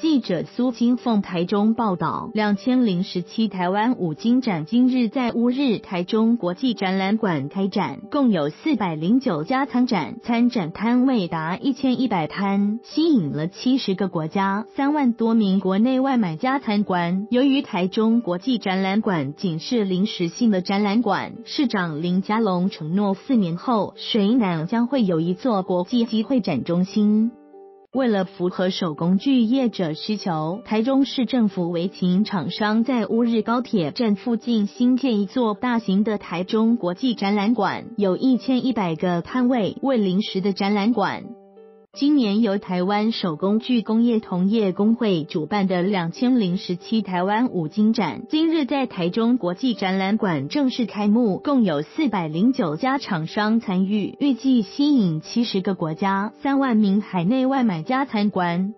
记者苏金凤台中报道，两千零十七台湾五金展今日在乌日台中国际展览馆开展，共有四百零九家参展，参展摊位达一千一百摊，吸引了七十个国家三万多名国内外买家参观。由于台中国际展览馆仅是临时性的展览馆，市长林佳龙承诺四年后水南将会有一座国际机会展中心。为了符合手工具业者需求，台中市政府为请厂商在乌日高铁站附近新建一座大型的台中国际展览馆，有一千一百个摊位，为临时的展览馆。今年由台湾手工具工业同业工会主办的两千零十七台湾五金展，今日在台中国际展览馆正式开幕，共有四百零九家厂商参与，预计吸引七十个国家三万名海内外买家参观。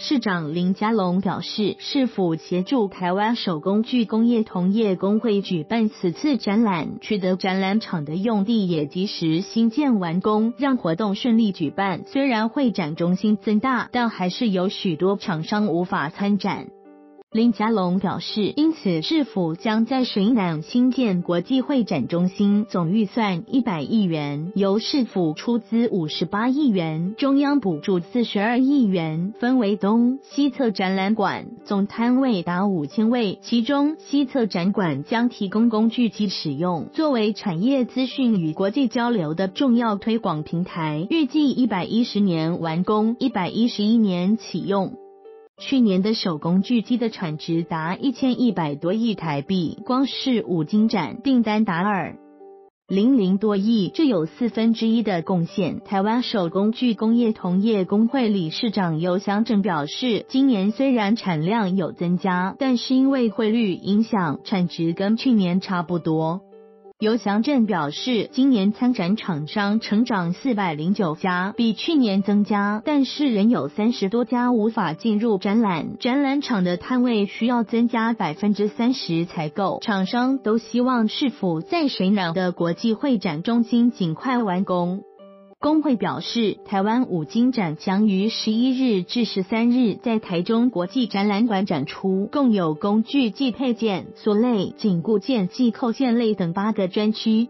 市长林佳龙表示，市府协助台湾手工具工业同业工会举办此次展览，取得展览场的用地也及时新建完工，让活动顺利举办。虽然会展中心增大，但还是有许多厂商无法参展。林佳龙表示，因此市府将在水南新建国际会展中心，总预算一百亿元，由市府出资五十八亿元，中央补助四十二亿元，分为东西侧展览馆，总摊位达五千位，其中西侧展馆将提供工具机使用，作为产业资讯与国际交流的重要推广平台，预计一百一十年完工，一百一十一年启用。去年的手工具机的产值达一千一百多亿台币，光是五金展订单达二零零多亿，这有四分之一的贡献。台湾手工具工业同业工会理事长尤祥正表示，今年虽然产量有增加，但是因为汇率影响，产值跟去年差不多。尤祥镇表示，今年参展厂商成长四百零九家，比去年增加，但是仍有三十多家无法进入展览。展览场的摊位需要增加百分之三十才够。厂商都希望市府在沈阳的国际会展中心尽快完工。工会表示，台湾五金展将于十一日至十三日在台中国际展览馆展出，共有工具及配件、锁类、紧固件系扣件类等八个专区。